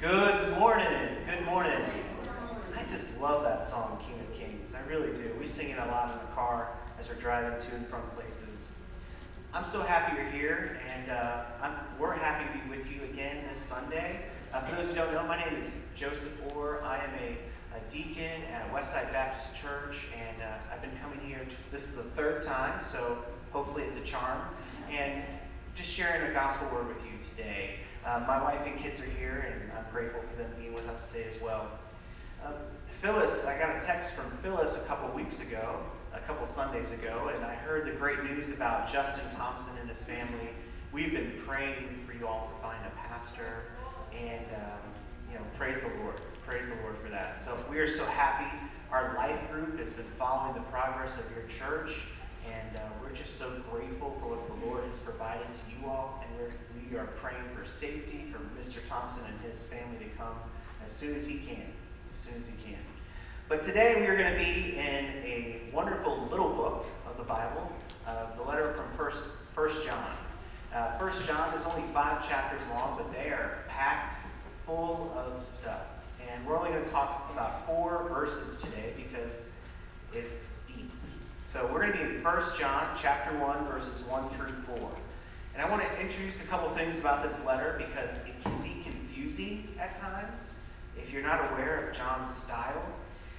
Good morning. Good morning. I just love that song, King of Kings. I really do. We sing it a lot in the car as we're driving to and from places. I'm so happy you're here, and uh, we're happy to be with you again this Sunday. Uh, for those who don't know, my name is Joseph Orr. I am a, a deacon at Westside Baptist Church, and uh, I've been coming here. This is the third time, so hopefully it's a charm. And just sharing a gospel word with you today. Uh, my wife and kids are here, and I'm grateful for them being with us today as well. Um, Phyllis, I got a text from Phyllis a couple weeks ago, a couple Sundays ago, and I heard the great news about Justin Thompson and his family. We've been praying for you all to find a pastor, and um, you know, praise the Lord, praise the Lord for that. So we are so happy. Our life group has been following the progress of your church, and uh, we're just so grateful for what the Lord has provided to you all, and we're we are praying for safety for Mr. Thompson and his family to come as soon as he can. As soon as he can. But today we are going to be in a wonderful little book of the Bible, uh, the letter from First, First John. Uh, First John is only five chapters long, but they are packed full of stuff. And we're only going to talk about four verses today because it's deep. So we're going to be in First John chapter 1, verses 1 through 4. And I want to introduce a couple things about this letter because it can be confusing at times if you're not aware of John's style.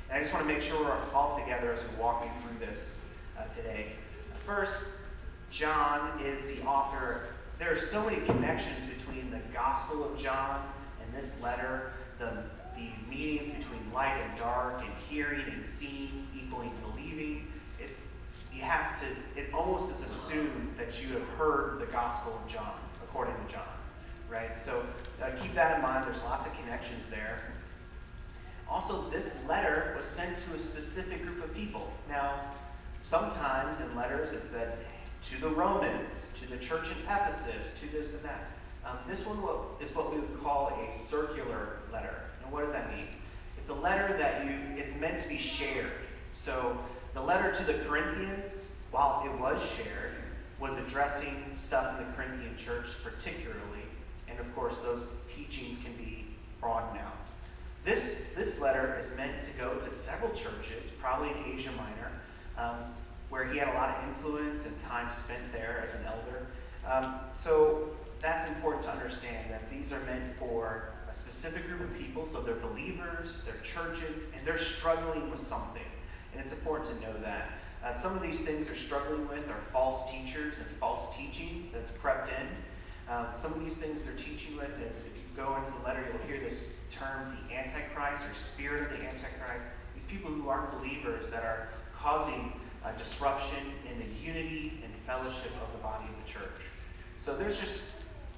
And I just want to make sure we're all together as we walk through this uh, today. First, John is the author. There are so many connections between the Gospel of John and this letter, the, the meanings between light and dark, and hearing and seeing equaling believing have to, it almost is assumed that you have heard the Gospel of John, according to John, right? So uh, keep that in mind. There's lots of connections there. Also, this letter was sent to a specific group of people. Now, sometimes in letters it said to the Romans, to the church in Ephesus, to this and that. Um, this one is what we would call a circular letter. And what does that mean? It's a letter that you, it's meant to be shared. So the letter to the Corinthians, while it was shared, was addressing stuff in the Corinthian church particularly, and of course, those teachings can be broadened out. This, this letter is meant to go to several churches, probably in Asia Minor, um, where he had a lot of influence and time spent there as an elder. Um, so that's important to understand that these are meant for a specific group of people, so they're believers, they're churches, and they're struggling with something. And it's important to know that. Uh, some of these things they're struggling with are false teachers and false teachings that's crept in. Um, some of these things they're teaching with is, if you go into the letter, you'll hear this term, the Antichrist or spirit of the Antichrist. These people who aren't believers that are causing uh, disruption in the unity and fellowship of the body of the church. So there's just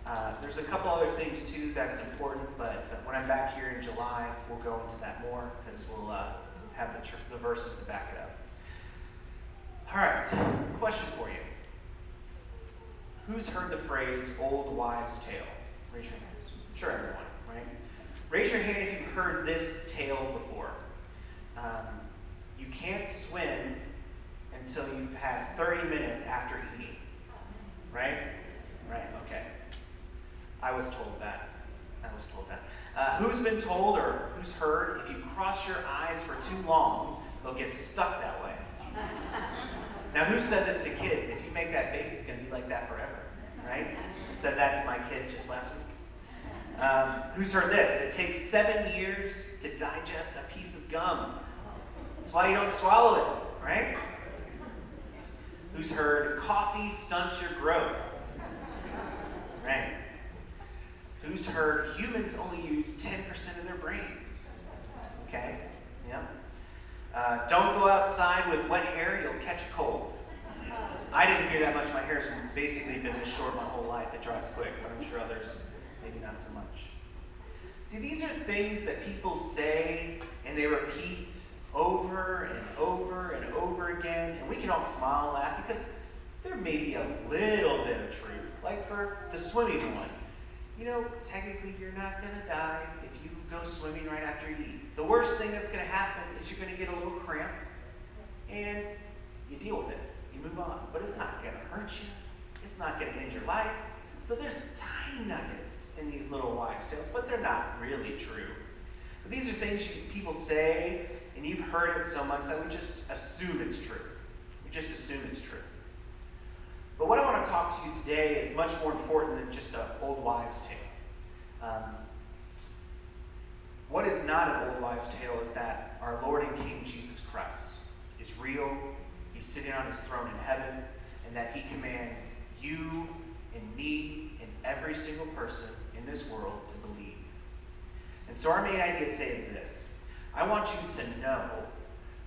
uh, there's a couple other things too that's important, but uh, when I'm back here in July, we'll go into that more because we'll uh, have the, the verses to back it up. All right, question for you. Who's heard the phrase old wives' tale? Raise your hands. Sure, everyone, right? Raise your hand if you've heard this tale before. Um, you can't swim until you've had 30 minutes after eating. Right? Right, okay. I was told that. I was told that. Uh, who's been told or who's heard if you cross your eyes for too long, they'll get stuck that way? Now, who said this to kids? If you make that face, it's going to be like that forever, right? Said that to my kid just last week. Um, who's heard this? It takes seven years to digest a piece of gum. That's why you don't swallow it, right? Who's heard coffee stunts your growth? Right? Who's heard humans only use 10% of their brains? Okay? Yeah. Uh, don't go outside with wet hair, you'll catch a cold. I didn't hear that much. My hair's basically been this short my whole life. It dries quick, but I'm sure others maybe not so much. See, these are things that people say and they repeat over and over and over again, and we can all smile and laugh because there may be a little bit of truth. Like for the swimming one, you know, technically you're not going to die if you go swimming right after you eat. The worst thing that's going to happen is you're going to get a little cramp and you deal with it. You move on. But it's not going to hurt you. It's not going to end your life. So there's tiny nuggets in these little wives' tales, but they're not really true. But these are things you, people say, and you've heard it so much that we just assume it's true. We just assume it's true. But what I want to talk to you today is much more important than just an old wives' tale. Um, what is not an old wives' tale is that our Lord and King Jesus Christ is real, he's sitting on his throne in heaven, and that he commands you and me and every single person in this world to believe. And so, our main idea today is this I want you to know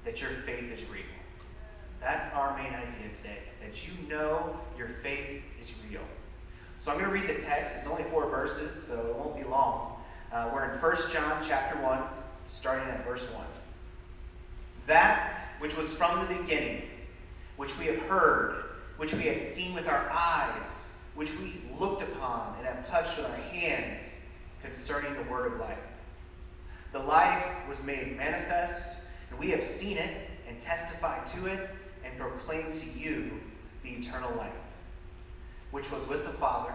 that your faith is real. That's our main idea today, that you know your faith is real. So I'm going to read the text. It's only four verses, so it won't be long. Uh, we're in 1 John chapter 1, starting at verse 1. That which was from the beginning, which we have heard, which we had seen with our eyes, which we looked upon and have touched with our hands concerning the word of life. The life was made manifest, and we have seen it and testified to it and proclaimed to you the eternal life, which was with the Father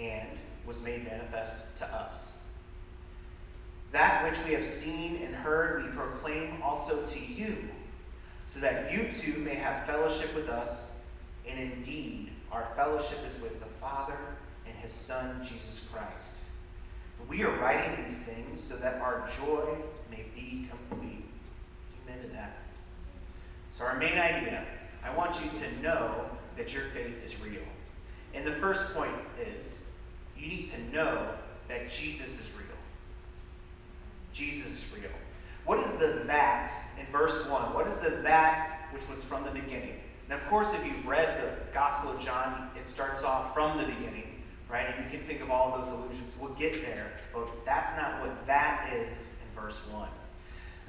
and was made manifest to us. That which we have seen and heard, we proclaim also to you, so that you too may have fellowship with us, and indeed, our fellowship is with the Father and his Son, Jesus Christ. We are writing these things so that our joy may be complete. Amen to that. So, our main idea I want you to know that your faith is real. And the first point is you need to know that Jesus is real. Jesus is real. What is the that in verse 1? What is the that which was from the beginning? And of course, if you've read the Gospel of John, it starts off from the beginning, right? And you can think of all those allusions. We'll get there, but that's not what that is in verse 1.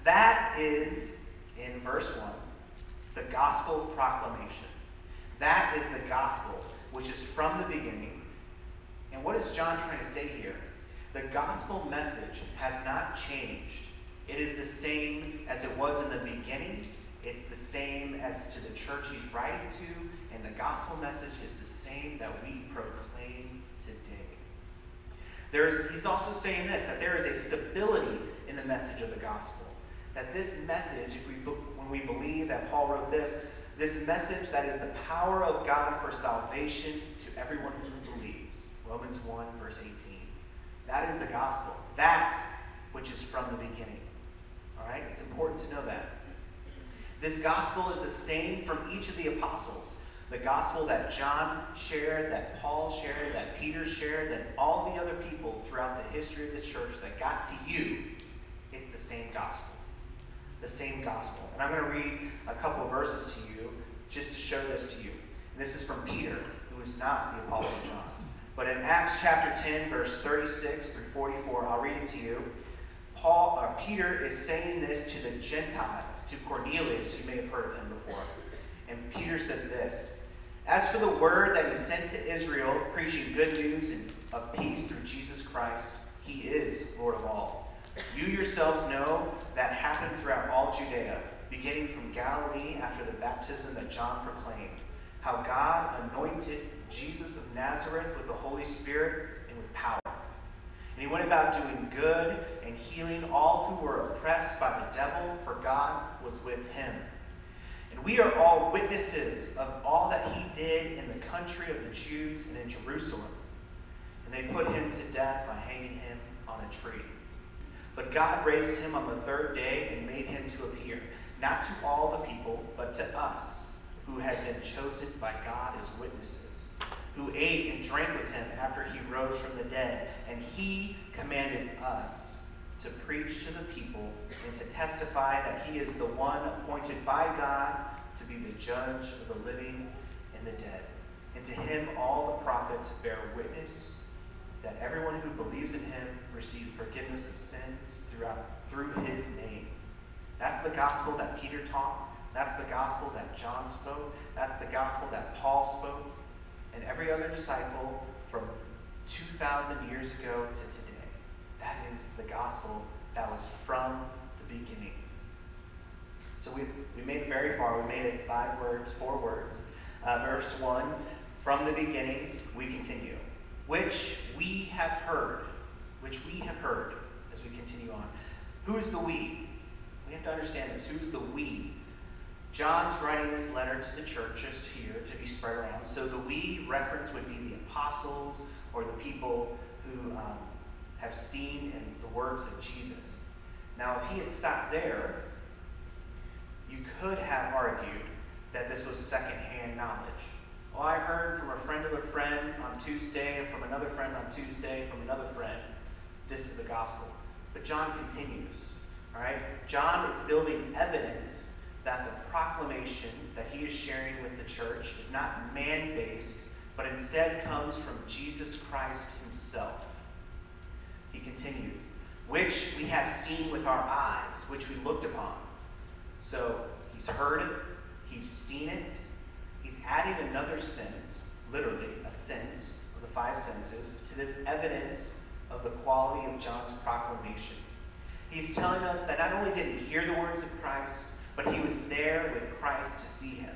That is, in verse 1, the gospel proclamation. That is the gospel, which is from the beginning. And what is John trying to say here? The gospel message has not changed. It is the same as it was in the beginning it's the same as to the church he's writing to, and the gospel message is the same that we proclaim today. There's, he's also saying this that there is a stability in the message of the gospel. That this message, if we, when we believe that Paul wrote this, this message that is the power of God for salvation to everyone who believes. Romans 1, verse 18. That is the gospel. That which is from the beginning. All right? It's important to know that. This gospel is the same from each of the apostles. The gospel that John shared, that Paul shared, that Peter shared, that all the other people throughout the history of the church that got to you, it's the same gospel. The same gospel. And I'm going to read a couple verses to you just to show this to you. This is from Peter, who is not the Apostle John. But in Acts chapter 10, verse 36 through 44, I'll read it to you. Paul, uh, Peter is saying this to the Gentiles to Cornelius. You may have heard of him before. And Peter says this As for the word that he sent to Israel, preaching good news and of peace through Jesus Christ, he is Lord of all. You yourselves know that happened throughout all Judea, beginning from Galilee after the baptism that John proclaimed, how God anointed Jesus of Nazareth with the Holy Spirit and with power and he went about doing good and healing all who were oppressed by the devil, for God was with him. And we are all witnesses of all that he did in the country of the Jews and in Jerusalem. And they put him to death by hanging him on a tree. But God raised him on the third day and made him to appear, not to all the people, but to us, who had been chosen by God as witnesses who ate and drank with him after he rose from the dead. And he commanded us to preach to the people and to testify that he is the one appointed by God to be the judge of the living and the dead. And to him all the prophets bear witness that everyone who believes in him receives forgiveness of sins throughout through his name. That's the gospel that Peter taught. That's the gospel that John spoke. That's the gospel that Paul spoke and every other disciple from 2,000 years ago to today. That is the gospel that was from the beginning. So we, we made it very far. We made it five words, four words. Uh, verse 1 From the beginning, we continue. which we have heard, which we have heard as we continue on. Who is the we? We have to understand this. Who is the we? John's writing this letter to the churches here to be spread around. So the we reference would be the apostles or the people who um, have seen in the words of Jesus. Now, if he had stopped there, you could have argued that this was secondhand knowledge. Well, I heard from a friend of a friend on Tuesday, and from another friend on Tuesday, from another friend. This is the gospel. But John continues. All right? John is building evidence that the proclamation that he is sharing with the church is not man based, but instead comes from Jesus Christ himself. He continues, which we have seen with our eyes, which we looked upon. So he's heard it, he's seen it, he's adding another sense, literally a sense of the five senses, to this evidence of the quality of John's proclamation. He's telling us that not only did he hear the words of Christ, but he was there with Christ to see him.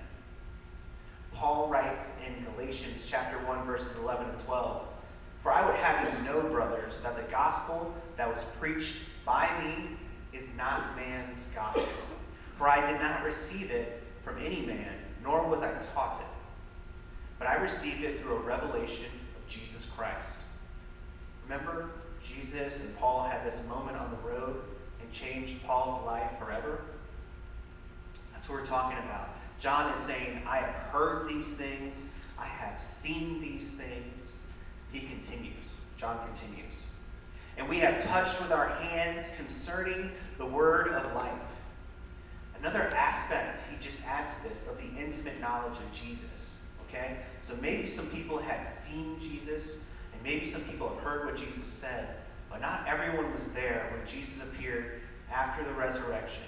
Paul writes in Galatians chapter 1 verses 11 and 12, "For I would have you know, brothers, that the gospel that was preached by me is not man's gospel. For I did not receive it from any man, nor was I taught it, but I received it through a revelation of Jesus Christ." Remember, Jesus and Paul had this moment on the road and changed Paul's life forever? That's what we're talking about. John is saying, I have heard these things, I have seen these things. He continues. John continues. And we have touched with our hands concerning the word of life. Another aspect, he just adds this, of the intimate knowledge of Jesus. Okay? So maybe some people had seen Jesus, and maybe some people have heard what Jesus said, but not everyone was there when Jesus appeared after the resurrection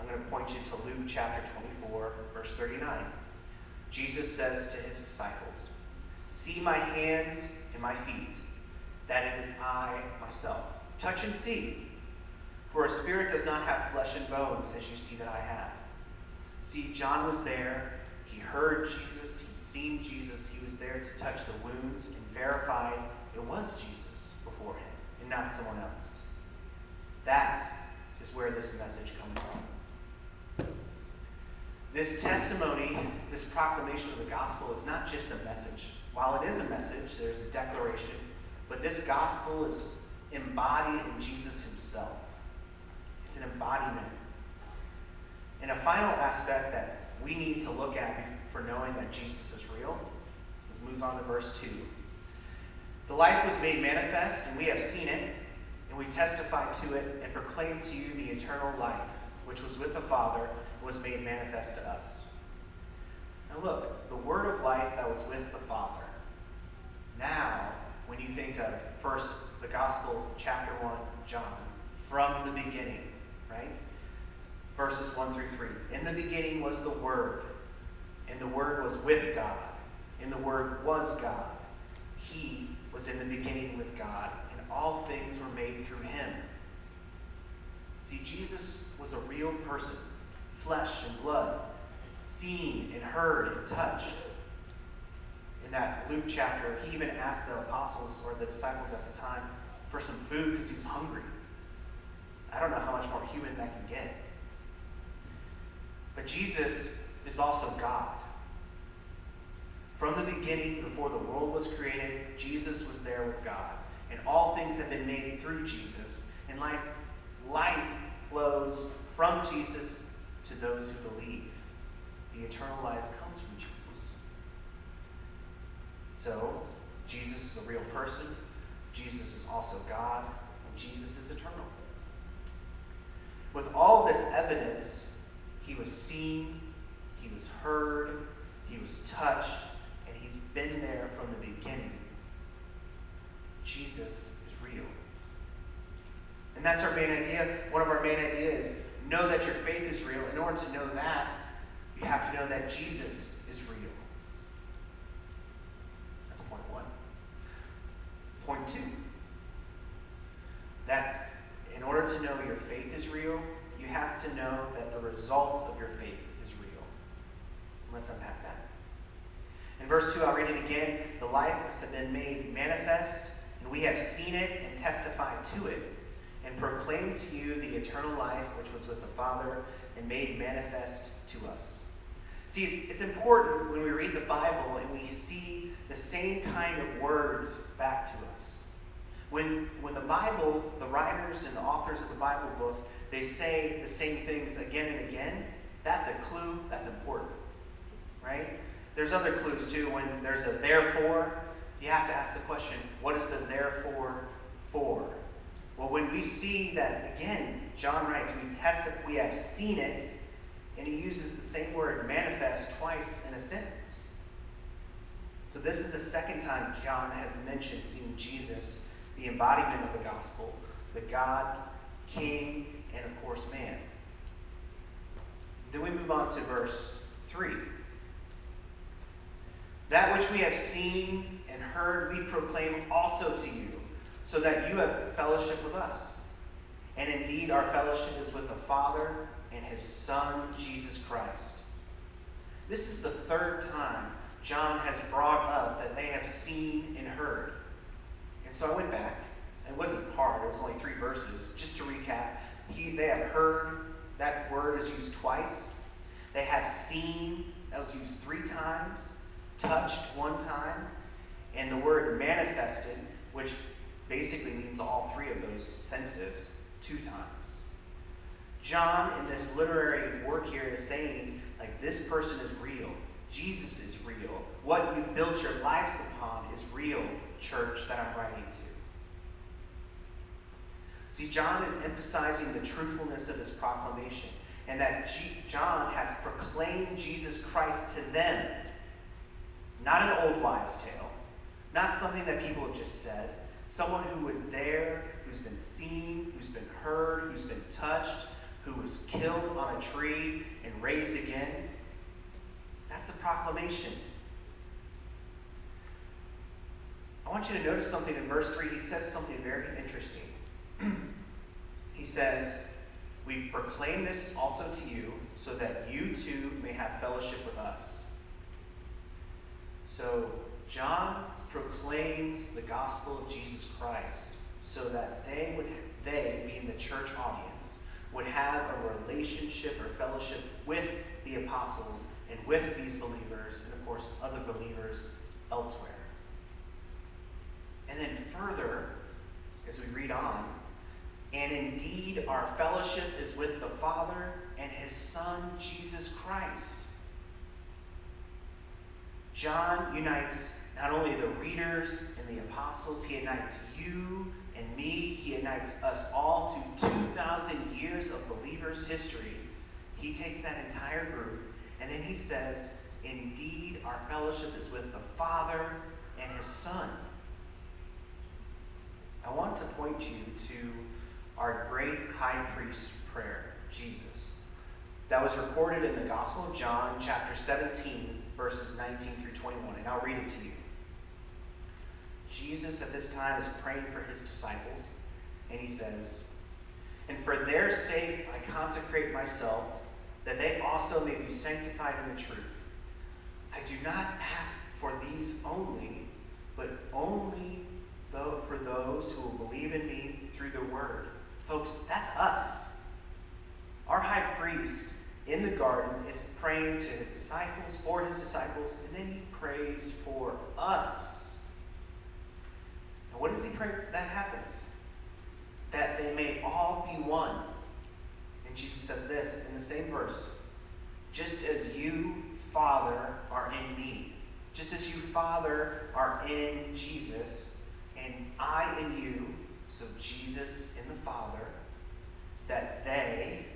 I'm going to point you to Luke chapter 24, verse 39. Jesus says to his disciples, See my hands and my feet, that it is I myself. Touch and see. For a spirit does not have flesh and bones, as you see that I have. See, John was there. He heard Jesus. He'd seen Jesus. He was there to touch the wounds and verify it was Jesus before him and not someone else. That is where this message comes from. This testimony, this proclamation of the gospel is not just a message. While it is a message, there's a declaration, but this gospel is embodied in Jesus himself. An embodiment. And a final aspect that we need to look at for knowing that Jesus is real is on to verse 2. The life was made manifest, and we have seen it, and we testify to it and proclaim to you the eternal life, which was with the Father and was made manifest to us. Now, look, the word of life that was with the Father. Now, when you think of first the Gospel, chapter 1, John, from the beginning, right? Verses 1 through 3. In the beginning was the Word, and the Word was with God, and the Word was God. He was in the beginning with God, and all things were made through him. See, Jesus was a real person flesh and blood, seen and heard and touched. In that Luke chapter, he even asked the apostles or the disciples at the time for some food because he was hungry. I don't know how much more human that can get. But Jesus is also God. From the beginning, before the world was created, Jesus was there with God. And all things have been made through Jesus. And life, life flows from Jesus to those who believe. The eternal life comes from Jesus. So, Jesus is a real person. Jesus is also God. And Jesus is eternal. With all this evidence, he was seen, he was heard, he was touched, and he's been there from the beginning. Jesus is real. And that's our main idea. One of our main ideas know that your faith is real, in order to know that, you have to know that Jesus is real. That's point one. Point two that in order to know your faith is real, you have to know that the result of your faith is real. Let's unpack that. In verse 2, I'll read it again. The life has been made manifest, and we have seen it and testified to it, and proclaimed to you the eternal life which was with the Father and made manifest to us. See, it's, it's important when we read the Bible and we see the same kind of words back to us. When, when the Bible, the writers and the authors of the Bible books, they say the same things again and again, that's a clue, that's important. Right? There's other clues too. When there's a therefore, you have to ask the question, what is the therefore for? Well, when we see that, again, John writes, we test it, we have seen it, and he uses the same word manifest twice in a sentence. So this is the second time John has mentioned seeing Jesus, the embodiment of the gospel, the God, King, and of course man. Then we move on to verse 3. That which we have seen and heard, we proclaim also to you, so that you have fellowship with us. And indeed, our fellowship is with the Father and his Son, Jesus Christ. This is the third time John has brought up that they have seen and heard. And so I went back. It wasn't hard, it was only three verses. Just to recap, he, they have heard, that word is used twice. They have seen, that was used three times. Touched one time. And the word manifested, which basically means all three of those senses, two times. John, in this literary work here, is saying, like, this person is real. Jesus is real. What you built your lives upon is real, church, that I'm writing to. See, John is emphasizing the truthfulness of his proclamation and that G- John has proclaimed Jesus Christ to them. Not an old wives' tale, not something that people have just said. Someone who was there, who's been seen, who's been heard, who's been touched, who was killed on a tree and raised again. That's the proclamation. I want you to notice something in verse 3. He says something very interesting. he says, We proclaim this also to you, so that you too may have fellowship with us. So, John proclaims the gospel of Jesus Christ so that they would, they, being the church audience, would have a relationship or fellowship with the apostles and with these believers, and of course, other believers elsewhere. And then further, as we read on, and indeed our fellowship is with the Father and his Son, Jesus Christ. John unites not only the readers and the apostles, he unites you and me, he unites us all to 2,000 years of believers' history. He takes that entire group, and then he says, Indeed, our fellowship is with the Father and his Son. I want to point you to our great high priest prayer, Jesus, that was recorded in the Gospel of John, chapter 17, verses 19 through 21, and I'll read it to you. Jesus at this time is praying for his disciples, and he says, And for their sake I consecrate myself, that they also may be sanctified in the truth. I do not ask for these only, but only though for those who will believe in me through the word. Folks, that's us. Our high priest in the garden is praying to his disciples, for his disciples, and then he prays for us. And what does he pray that happens? That they may all be one. And Jesus says this in the same verse just as you, Father, are in me, just as you, Father, are in Jesus, and I in you, so Jesus in the Father, that they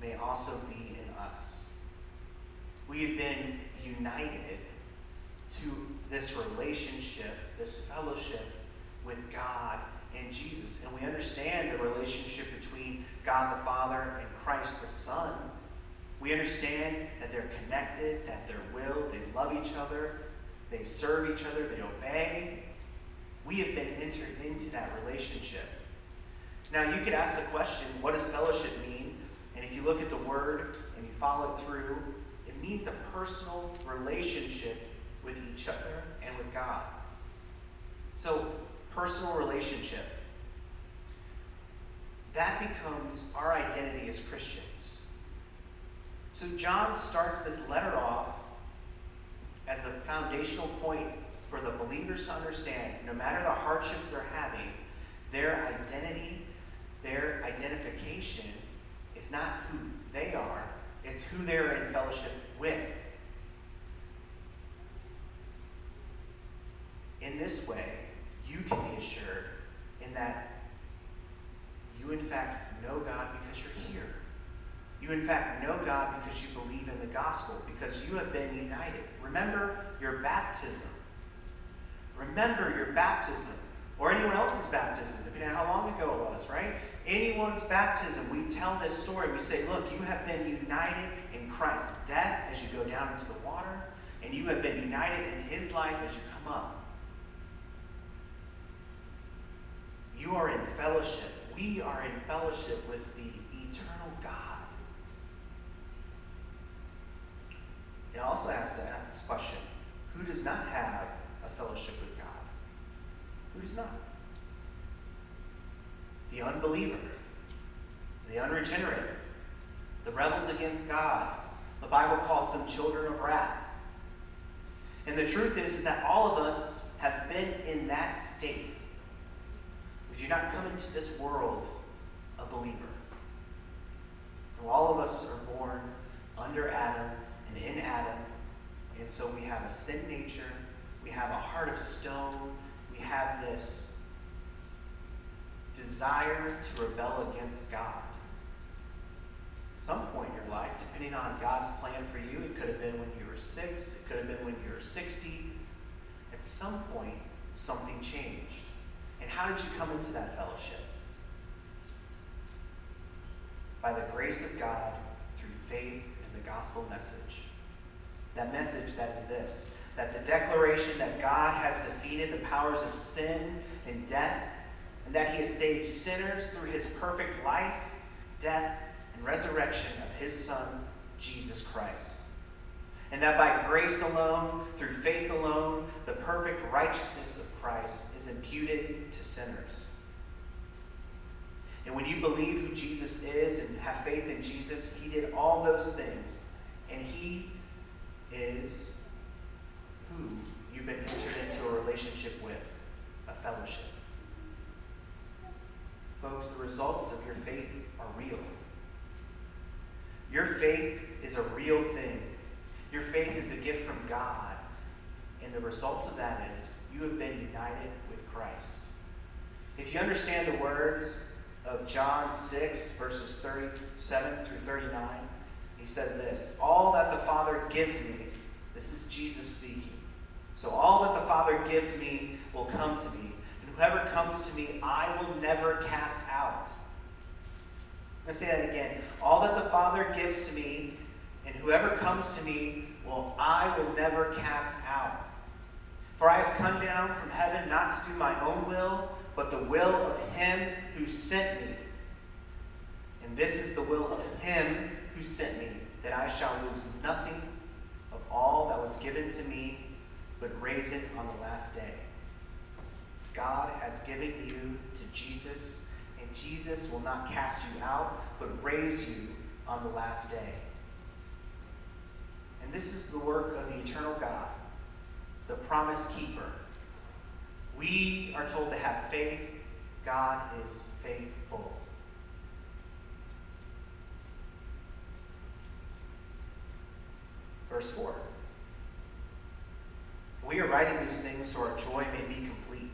may also be in us. We have been united to this relationship, this fellowship with God and Jesus. And we understand the relationship between God the Father and Christ the Son. We understand that they're connected, that they're willed, they love each other, they serve each other, they obey. We have been entered into that relationship. Now, you could ask the question what does fellowship mean? And if you look at the word and you follow it through, it means a personal relationship with each other and with God. So, personal relationship. That becomes our identity as Christians. So, John starts this letter off as a foundational point for the believers to understand no matter the hardships they're having, their identity, their identification is not who they are, it's who they're in fellowship with. In this way, you can be assured in that you, in fact, know God because you're here. You, in fact, know God because you believe in the gospel, because you have been united. Remember your baptism. Remember your baptism, or anyone else's baptism, depending on how long ago it was, right? Anyone's baptism, we tell this story. We say, look, you have been united in Christ's death as you go down into the water, and you have been united in his life as you come up. You are in fellowship. We are in fellowship with the eternal God. It also has to ask this question who does not have fellowship with God? Who does not? The unbeliever, the unregenerate, the rebels against God. The Bible calls them children of wrath. And the truth is, is that all of us have been in that state. We do not come into this world a believer. all of us are born under Adam and in Adam. And so we have a sin nature, we have a heart of stone, we have this desire to rebel against God. Some point in your life, depending on God's plan for you, it could have been when you were six, it could have been when you were 60. At some point, something changed. And how did you come into that fellowship? By the grace of God through faith in the gospel message. That message that is this that the declaration that God has defeated the powers of sin and death, and that he has saved sinners through his perfect life, death, and resurrection of his Son, Jesus Christ. And that by grace alone, through faith alone, the perfect righteousness of Christ is imputed to sinners. And when you believe who Jesus is and have faith in Jesus, he did all those things. And he is who you've been entered into a relationship with, a fellowship. Folks, the results of your faith are real. Your faith is a real thing. Your faith is a gift from God. And the results of that is you have been united with Christ. If you understand the words of John 6, verses 37 through 39, he says this All that the Father gives me, this is Jesus speaking. So all that the Father gives me will come to me, and whoever comes to me, I will never cast out. I'm going to say that again. All that the Father gives to me, and whoever comes to me, will I will never cast out. For I have come down from heaven not to do my own will, but the will of him who sent me. And this is the will of him who sent me, that I shall lose nothing of all that was given to me, but raise it on the last day. God has given you to Jesus, and Jesus will not cast you out, but raise you on the last day. And this is the work of the eternal God, the promise keeper. We are told to have faith. God is faithful. Verse 4. We are writing these things so our joy may be complete.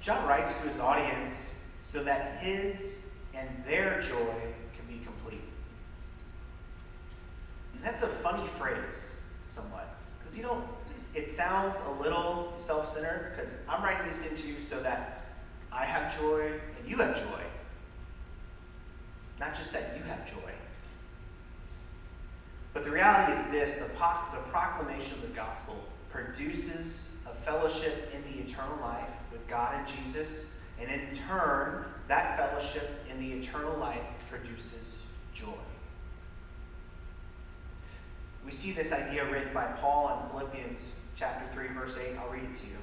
John writes to his audience so that his and their joy can be complete. And that's a funny phrase, somewhat. Because you know, it sounds a little self centered because I'm writing these things to you so that I have joy and you have joy. Not just that you have joy. But the reality is this the, the proclamation of the gospel produces a fellowship in the eternal life with God and Jesus, and in turn, that fellowship in the eternal life produces joy. we see this idea written by Paul in Philippians chapter 3, verse 8. I'll read it to you.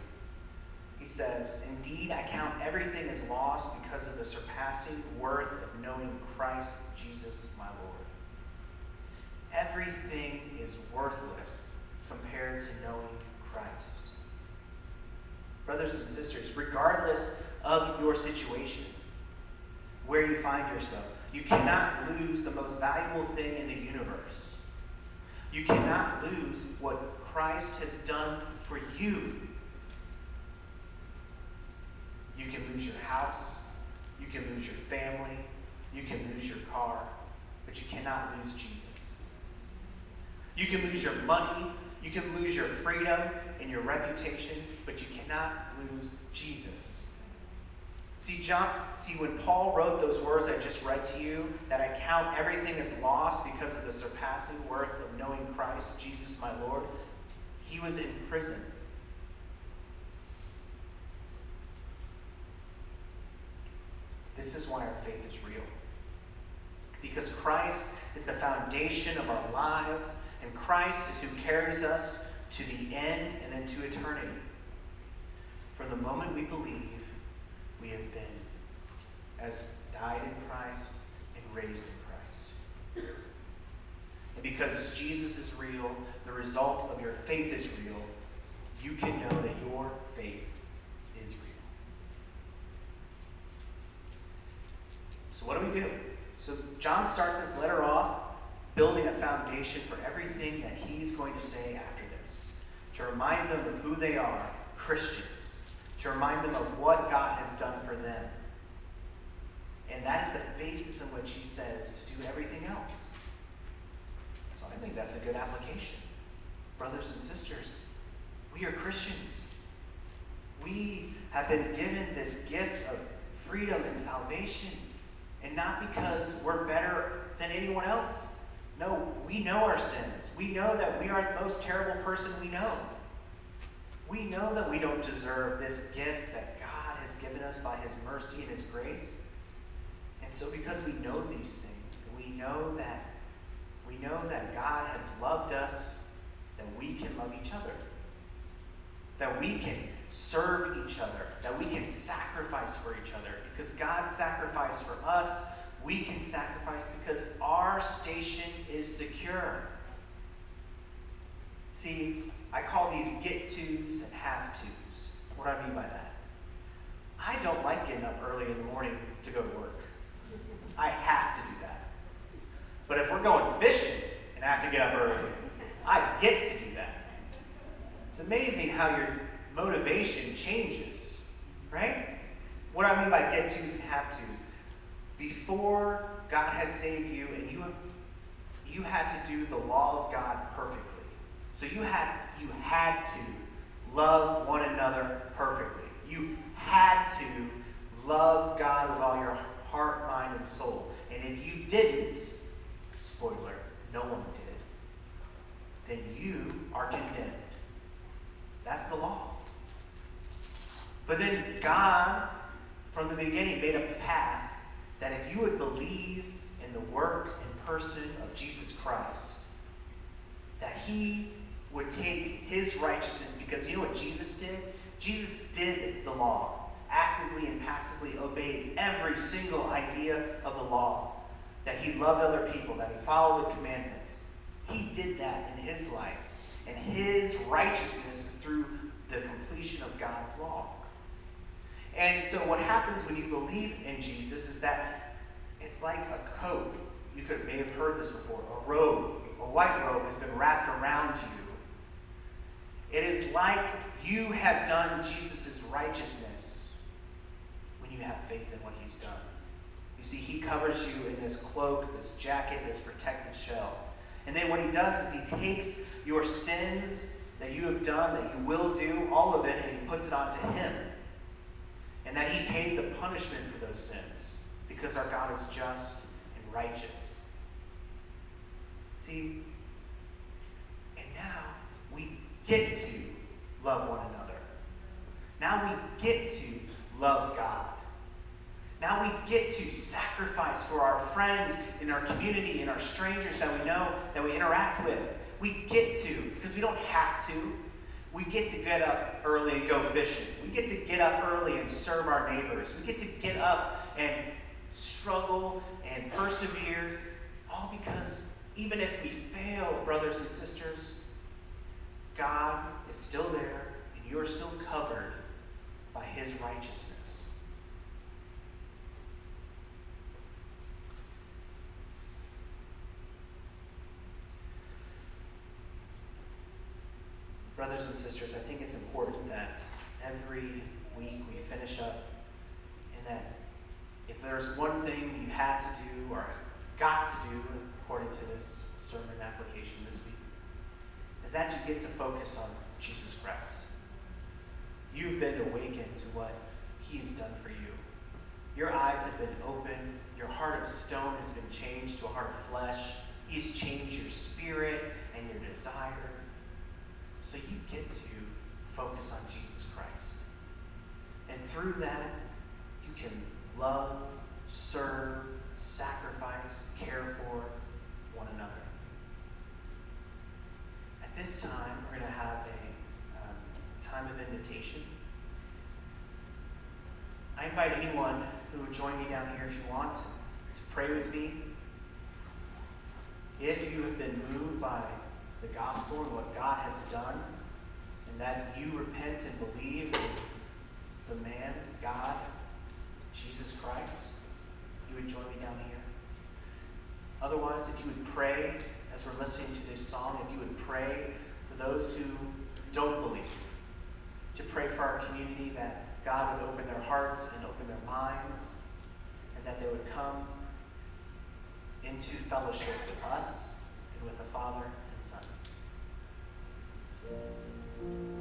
He says, Indeed, I count everything as lost because of the surpassing worth of knowing Christ Jesus my Lord. Everything is worthless compared to knowing Christ. Brothers and sisters, regardless of your situation, where you find yourself, you cannot lose the most valuable thing in the universe. You cannot lose what Christ has done for you. You can lose your house, you can lose your family, you can lose your car, but you cannot lose Jesus. You can lose your money, you can lose your freedom and your reputation, but you cannot lose Jesus. See, John, see, when Paul wrote those words I just read to you, that I count everything as lost because of the surpassing worth of knowing Christ, Jesus my Lord, he was in prison. This is why our faith is real. Because Christ is the foundation of our lives, and Christ is who carries us to the end and then to eternity. From the moment we believe, we have been as died in Christ and raised in Christ. And because Jesus is real, the result of your faith is real, you can know that your faith is real. So, what do we do? So, John starts this letter off building a foundation for everything that he's going to say after this, to remind them of who they are, Christians to remind them of what God has done for them. And that is the basis in which he says to do everything else. So I think that's a good application. Brothers and sisters, we are Christians. We have been given this gift of freedom and salvation. And not because we're better than anyone else. No, we know our sins. We know that we are the most terrible person we know. We know that we don't deserve this gift that God has given us by his mercy and his grace. And so because we know these things, we know that we know that God has loved us, that we can love each other. That we can serve each other, that we can sacrifice for each other. Because God sacrificed for us, we can sacrifice because our station is secure. See, I call these get tos and have tos. What do I mean by that? I don't like getting up early in the morning to go to work. I have to do that. But if we're going fishing and I have to get up early, I get to do that. It's amazing how your motivation changes, right? What do I mean by get tos and have tos? Before God has saved you and you, you had to do the law of God perfectly. So you had you had to love one another perfectly. You had to love God with all your heart, mind, and soul. And if you didn't, spoiler, no one did, then you are condemned. That's the law. But then God, from the beginning, made a path that if you would believe in the work and person of Jesus Christ, that He would take his righteousness because you know what Jesus did? Jesus did the law, actively and passively obeyed every single idea of the law. That he loved other people, that he followed the commandments. He did that in his life. And his righteousness is through the completion of God's law. And so what happens when you believe in Jesus is that it's like a coat. You could may have heard this before. A robe, a white robe has been wrapped around you it is like you have done Jesus' righteousness when you have faith in what he's done. You see, he covers you in this cloak, this jacket, this protective shell. And then what he does is he takes your sins that you have done, that you will do, all of it, and he puts it onto him. And that he paid the punishment for those sins because our God is just and righteous. See, and now we get to love one another. Now we get to love God. Now we get to sacrifice for our friends in our community and our strangers that we know, that we interact with. we get to, because we don't have to, we get to get up early and go fishing. We get to get up early and serve our neighbors. We get to get up and struggle and persevere, all because even if we fail, brothers and sisters, God is still there and you are still covered by his righteousness. Brothers and sisters, I think it's important that every week we finish up and that if there's one thing you had to do or got to do according to this sermon application this week, is that you get to focus on Jesus Christ. You've been awakened to what He's done for you. Your eyes have been opened. Your heart of stone has been changed to a heart of flesh. He's changed your spirit and your desire. So you get to focus on Jesus Christ. And through that, you can love, serve, sacrifice, care for one another. At this time, we're going to have a um, time of invitation. I invite anyone who would join me down here if you want to pray with me. If you have been moved by the gospel and what God has done, and that you repent and believe in the man, God, Jesus Christ, you would join me down here. Otherwise, if you would pray as we're listening to this song, if you would pray for those who don't believe, to pray for our community that God would open their hearts and open their minds, and that they would come into fellowship with us and with the Father and Son. Thank you.